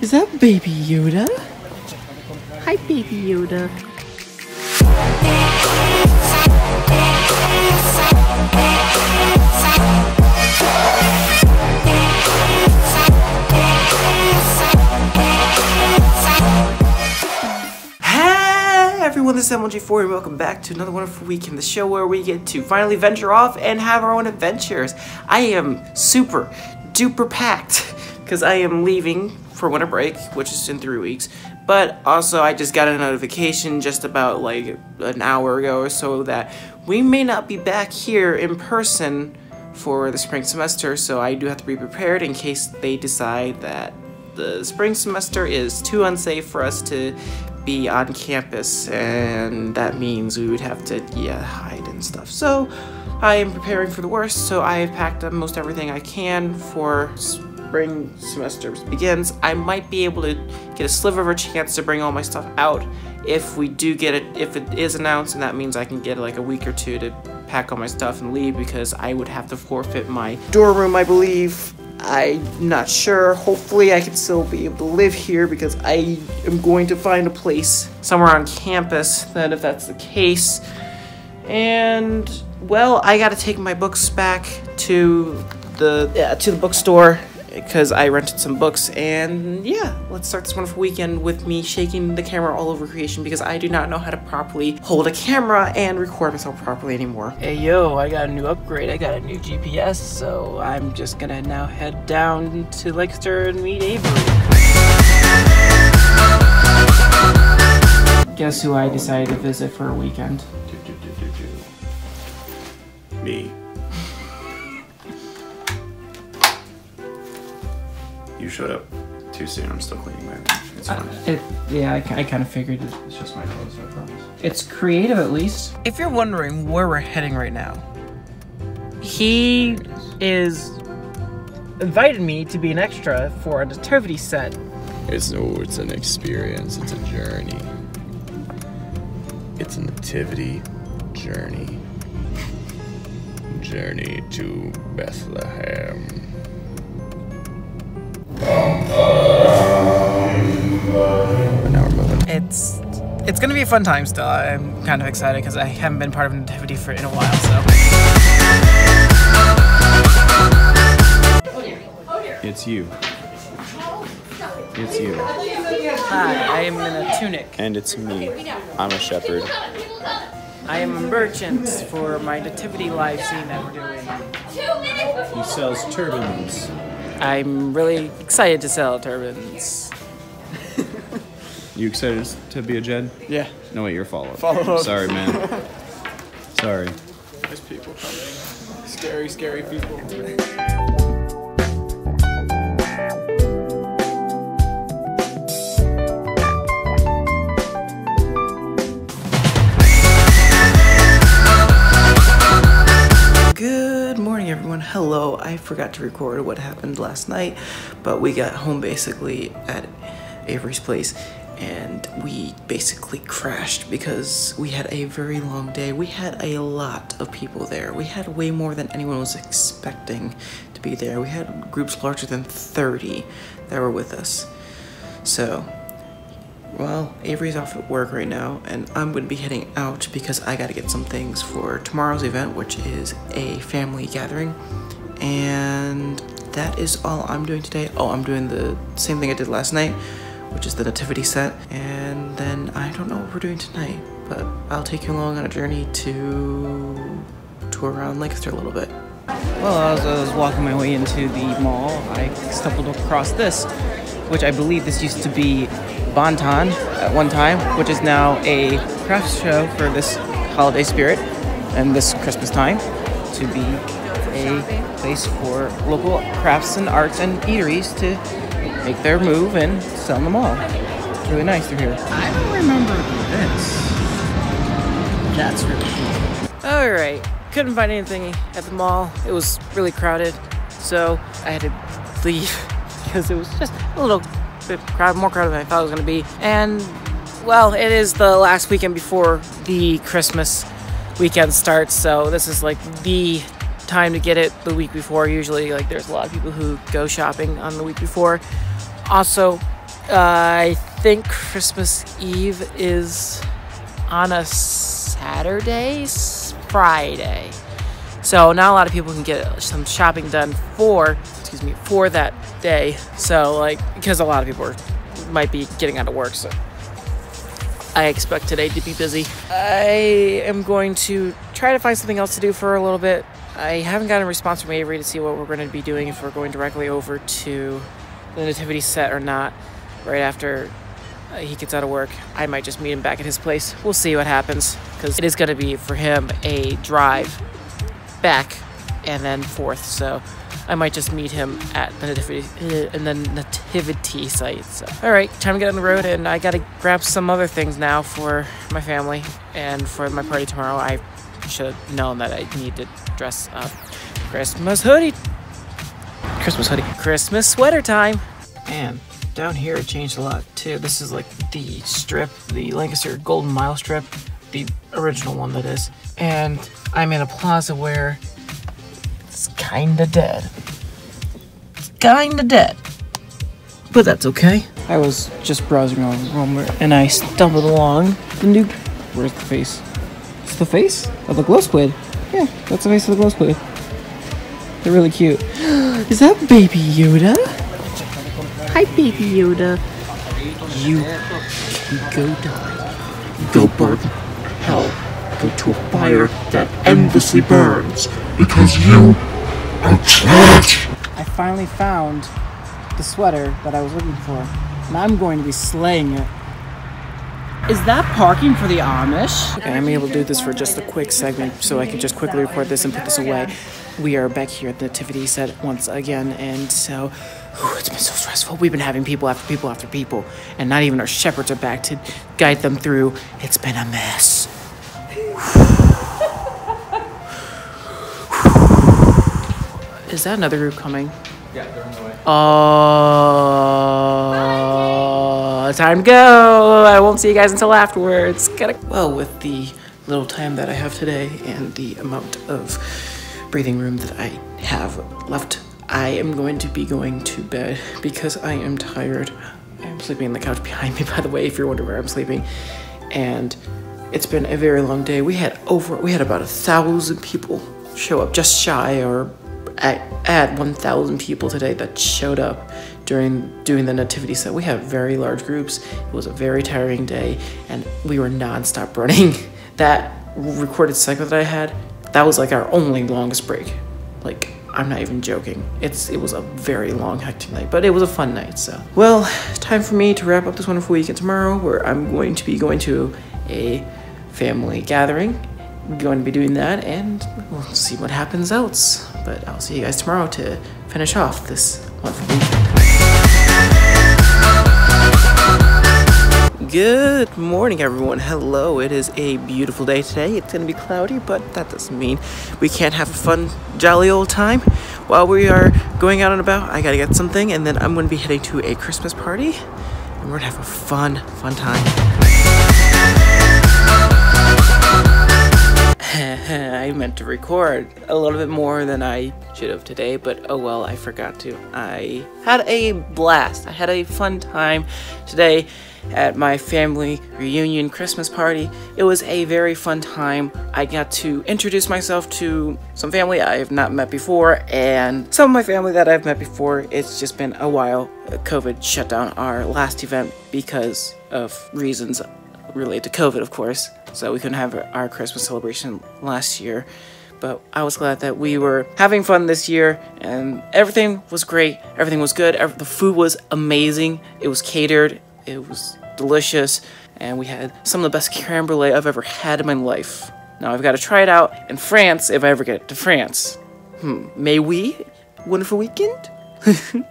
Is that Baby Yoda? Hi, Baby Yoda. Hey everyone, this is MLG4 and welcome back to another wonderful week in the show where we get to finally venture off and have our own adventures. I am super duper packed because I am leaving for winter break, which is in three weeks. But also, I just got a notification just about like an hour ago or so that we may not be back here in person for the spring semester, so I do have to be prepared in case they decide that the spring semester is too unsafe for us to be on campus, and that means we would have to, yeah, hide and stuff. So, I am preparing for the worst, so I have packed up most everything I can for spring semester begins. I might be able to get a sliver of a chance to bring all my stuff out if we do get it, if it is announced, and that means I can get like a week or two to pack all my stuff and leave because I would have to forfeit my dorm room, I believe. I'm not sure. Hopefully, I can still be able to live here because I am going to find a place somewhere on campus. Then, if that's the case, and well, I got to take my books back to the to the bookstore because I rented some books. And yeah, let's start this wonderful weekend with me shaking the camera all over creation because I do not know how to properly hold a camera and record myself properly anymore. Hey yo, I got a new upgrade. I got a new GPS, so I'm just gonna now head down to Lancaster and meet Avery. Guess who I decided to visit for a weekend? Showed up too soon. I'm still cleaning my room. It's uh, fine. It, yeah, I, kind of figured it. It's just my clothes, I promise. It's creative at least. If you're wondering where we're heading right now, he is invited me to be an extra for a nativity set. It's no, it's an experience. It's a journey. It's a nativity journey. Journey to Bethlehem. It's it's gonna be a fun time still. I'm kind of excited because I haven't been part of nativity for in a while. So It's you. It's you. hi, I am in a tunic. And it's me. I'm a shepherd. I am a merchant for my nativity live scene that we're doing. He sells turbans. I'm really excited to sell turbans. You excited to be a Jed? Yeah. No, wait, you're follow up. Follow-up. Sorry, man. Sorry. There's people coming. Scary, scary people. Good morning, everyone. Hello. I forgot to record what happened last night, but we got home basically at Avery's place and we basically crashed because we had a very long day. We had a lot of people there. We had way more than anyone was expecting to be there. We had groups larger than 30 that were with us. So, well, Avery's off at work right now, and I'm going to be heading out because I got to get some things for tomorrow's event, which is a family gathering. And that is all I'm doing today. Oh, I'm doing the same thing I did last night, which is the nativity set. And then I don't know what we're doing tonight, but I'll take you along on a journey to tour around Lancaster a little bit. Well, as I was walking my way into the mall, I stumbled across this, which I believe this used to be Bonton at one time, which is now a craft show for this holiday spirit and this Christmas time to be a place for local crafts and arts and eateries to make their move and sell them all. It's really nice through here. I don't remember this. That's really cool. All right, couldn't find anything at the mall. It was really crowded, so I had to leave because it was just a little bit crowded, more crowded than I thought it was going to be. And well, it is the last weekend before the Christmas weekend starts, so this is like the time to get it the week before. Usually, like there's a lot of people who go shopping on the week before. Also, uh, I think Christmas Eve is on a Saturday, Friday. So not a lot of people can get some shopping done for, excuse me, for that day. So like because a lot of people are, might be getting out of work. So I expect today to be busy. I am going to try to find something else to do for a little bit. I haven't gotten a response from Avery to see what we're going to be doing if we're going directly over to the nativity set or not. Right after uh, he gets out of work, I might just meet him back at his place. We'll see what happens because it is going to be for him a drive back and then forth. So I might just meet him at the nativity uh, in the nativity site. So all right, time to get on the road, and I gotta grab some other things now for my family and for my party tomorrow. I should have known that I need to dress up. Christmas hoodie, Christmas hoodie, Christmas sweater time. Man, down here it changed a lot too. This is like the strip, the Lancaster Golden Mile strip, the original one that is. And I'm in a plaza where it's kinda dead. It's kinda dead. But that's okay. I was just browsing on Walmart and I stumbled along the new. Where's the face? It's the face of the glow squid. Yeah, that's the face of the glow squid. They're really cute. Is that Baby Yoda? Hi, Baby Yoda. You can go die. Go burn hell. Go to a fire that endlessly burns because you are trash. I finally found the sweater that I was looking for, and I'm going to be slaying it. Is that parking for the Amish? Okay, I'm able to do this for just a quick segment so I can just quickly record this and put this away. We are back here at the Nativity set once again, and so whew, it's been so stressful. We've been having people after people after people, and not even our shepherds are back to guide them through. It's been a mess. Is that another group coming? Yeah, they're on the way. Oh, time to go. I won't see you guys until afterwards. Gotta. Well, with the little time that I have today and the amount of breathing room that I have left, I am going to be going to bed because I am tired. I'm sleeping on the couch behind me, by the way, if you're wondering where I'm sleeping. And it's been a very long day. We had over, we had about a thousand people show up, just shy or at, at 1,000 people today that showed up during doing the nativity set. We had very large groups. It was a very tiring day, and we were nonstop running. that recorded segment that I had, that was like our only longest break. Like I'm not even joking. It's it was a very long, hectic night, but it was a fun night. So well, time for me to wrap up this wonderful weekend tomorrow, where I'm going to be going to a family gathering. I'm going to be doing that, and we'll see what happens else. But I'll see you guys tomorrow to finish off this wonderful weekend. Good morning, everyone. Hello. It is a beautiful day today. It's going to be cloudy, but that doesn't mean we can't have a fun, jolly old time while we are going out and about. I got to get something, and then I'm going to be heading to a Christmas party, and we're going to have a fun, fun time. I meant to record a little bit more than I should have today, but oh well, I forgot to. I had a blast. I had a fun time today at my family reunion Christmas party. It was a very fun time. I got to introduce myself to some family I have not met before, and some of my family that I've met before. It's just been a while. Uh, COVID shut down our last event because of reasons related to COVID, of course. So we couldn't have our Christmas celebration last year. But I was glad that we were having fun this year and everything was great. Everything was good. The food was amazing. It was catered. It was delicious. And we had some of the best creme brulee I've ever had in my life. Now I've got to try it out in France if I ever get to France. Hmm, may we? Wonderful weekend?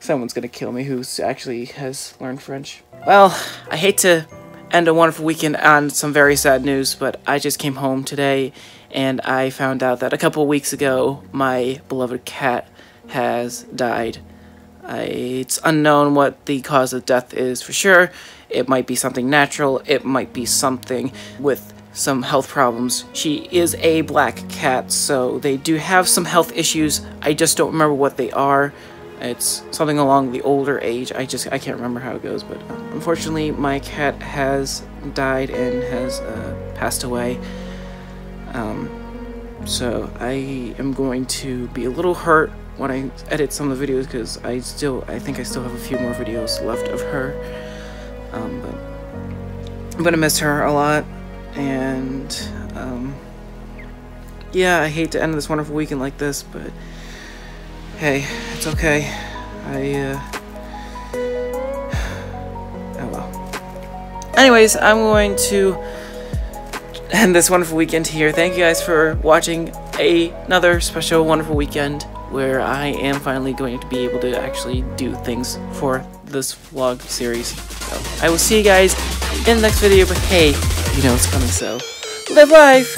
Someone's gonna kill me who actually has learned French. Well, I hate to end a wonderful weekend on some very sad news, but I just came home today and I found out that a couple weeks ago my beloved cat has died. I, it's unknown what the cause of death is for sure. It might be something natural, it might be something with some health problems. She is a black cat, so they do have some health issues. I just don't remember what they are. It's something along the older age. I just I can't remember how it goes, but uh, unfortunately, my cat has died and has uh, passed away. Um, so I am going to be a little hurt when I edit some of the videos because I still I think I still have a few more videos left of her. Um, but I'm gonna miss her a lot, and um, yeah, I hate to end this wonderful weekend like this, but hey, it's okay. I uh, oh well. Anyways, I'm going to end this wonderful weekend here. Thank you guys for watching a, another special wonderful weekend where I am finally going to be able to actually do things for this vlog series. So I will see you guys in the next video, but hey, you know it's coming, so live life!